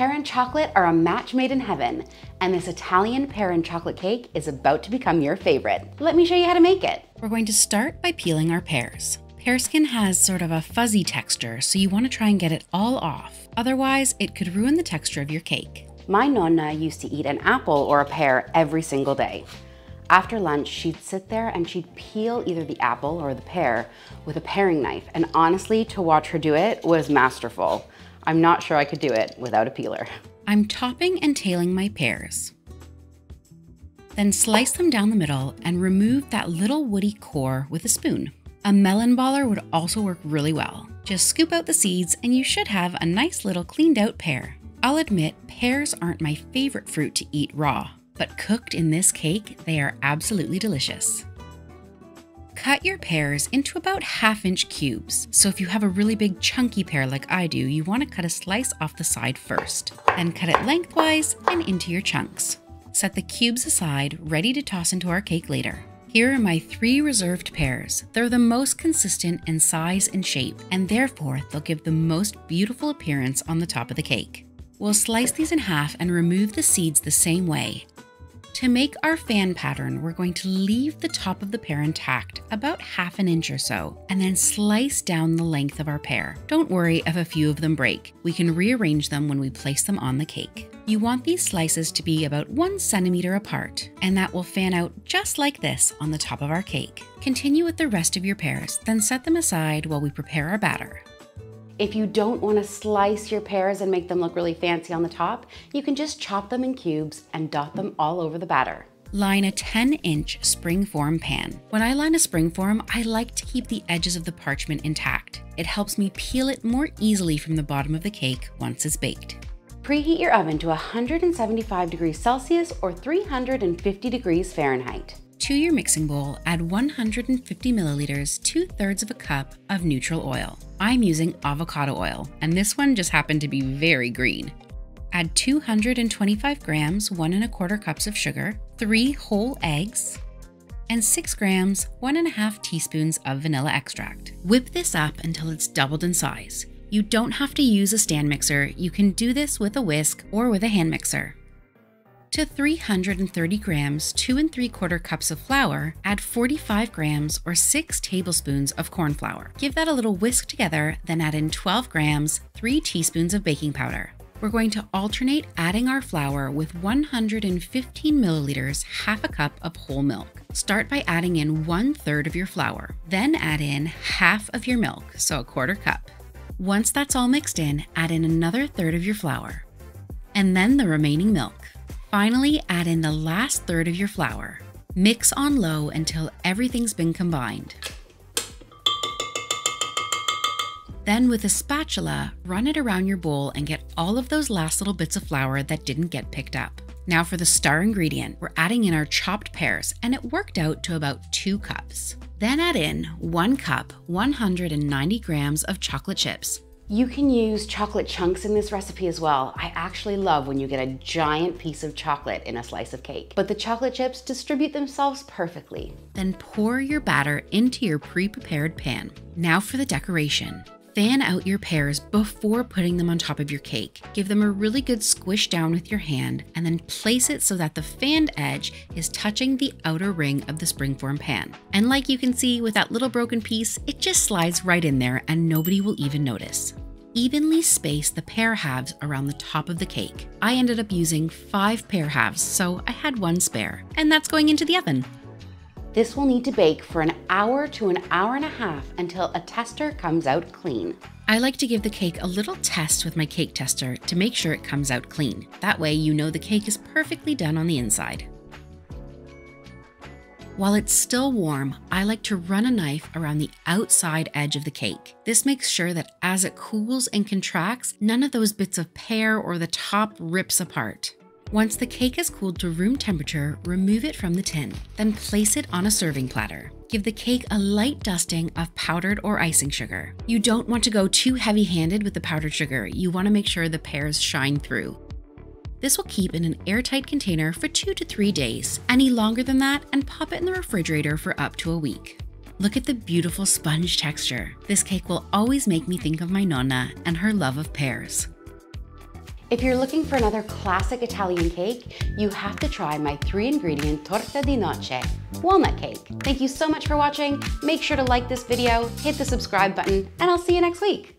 pear and chocolate are a match made in heaven, and this Italian pear and chocolate cake is about to become your favorite. Let me show you how to make it. We're going to start by peeling our pears. Pear skin has sort of a fuzzy texture, so you want to try and get it all off. Otherwise, it could ruin the texture of your cake. My nonna used to eat an apple or a pear every single day. After lunch, she'd sit there and she'd peel either the apple or the pear with a paring knife. And honestly, to watch her do it was masterful. I'm not sure I could do it without a peeler. I'm topping and tailing my pears. Then slice them down the middle and remove that little woody core with a spoon. A melon baller would also work really well. Just scoop out the seeds and you should have a nice little cleaned out pear. I'll admit, pears aren't my favorite fruit to eat raw, but cooked in this cake, they are absolutely delicious. Cut your pears into about half inch cubes. So if you have a really big chunky pear like I do, you want to cut a slice off the side first. Then cut it lengthwise and into your chunks. Set the cubes aside, ready to toss into our cake later. Here are my three reserved pears. They're the most consistent in size and shape, and therefore they'll give the most beautiful appearance on the top of the cake. We'll slice these in half and remove the seeds the same way, to make our fan pattern, we're going to leave the top of the pear intact, about half an inch or so, and then slice down the length of our pear. Don't worry if a few of them break. We can rearrange them when we place them on the cake. You want these slices to be about one centimeter apart, and that will fan out just like this on the top of our cake. Continue with the rest of your pears, then set them aside while we prepare our batter. If you don't want to slice your pears and make them look really fancy on the top, you can just chop them in cubes and dot them all over the batter. Line a 10 inch springform pan. When I line a springform, I like to keep the edges of the parchment intact. It helps me peel it more easily from the bottom of the cake once it's baked. Preheat your oven to 175 degrees Celsius or 350 degrees Fahrenheit. To your mixing bowl, add 150 milliliters, two thirds of a cup of neutral oil. I'm using avocado oil, and this one just happened to be very green. Add 225 grams, one and a quarter cups of sugar, three whole eggs, and 6 grams, one and a half teaspoons of vanilla extract. Whip this up until it's doubled in size. You don't have to use a stand mixer, you can do this with a whisk or with a hand mixer. To 330 grams, 2 and 3 quarter cups of flour, add 45 grams or 6 tablespoons of corn flour. Give that a little whisk together, then add in 12 grams, 3 teaspoons of baking powder. We're going to alternate adding our flour with 115 milliliters, half a cup of whole milk. Start by adding in one third of your flour, then add in half of your milk, so a quarter cup. Once that's all mixed in, add in another third of your flour, and then the remaining milk. Finally, add in the last third of your flour. Mix on low until everything's been combined. Then with a spatula, run it around your bowl and get all of those last little bits of flour that didn't get picked up. Now for the star ingredient, we're adding in our chopped pears and it worked out to about two cups. Then add in one cup, 190 grams of chocolate chips. You can use chocolate chunks in this recipe as well. I actually love when you get a giant piece of chocolate in a slice of cake, but the chocolate chips distribute themselves perfectly. Then pour your batter into your pre-prepared pan. Now for the decoration. Fan out your pears before putting them on top of your cake. Give them a really good squish down with your hand and then place it so that the fanned edge is touching the outer ring of the springform pan. And like you can see with that little broken piece, it just slides right in there and nobody will even notice. Evenly space the pear halves around the top of the cake. I ended up using five pear halves, so I had one spare, and that's going into the oven. This will need to bake for an hour to an hour and a half until a tester comes out clean. I like to give the cake a little test with my cake tester to make sure it comes out clean. That way you know the cake is perfectly done on the inside. While it's still warm, I like to run a knife around the outside edge of the cake. This makes sure that as it cools and contracts, none of those bits of pear or the top rips apart. Once the cake has cooled to room temperature, remove it from the tin. Then place it on a serving platter. Give the cake a light dusting of powdered or icing sugar. You don't want to go too heavy handed with the powdered sugar. You want to make sure the pears shine through. This will keep in an airtight container for two to three days. Any longer than that, and pop it in the refrigerator for up to a week. Look at the beautiful sponge texture. This cake will always make me think of my nonna and her love of pears. If you're looking for another classic Italian cake, you have to try my three ingredient torta di noce, walnut cake. Thank you so much for watching. Make sure to like this video, hit the subscribe button, and I'll see you next week.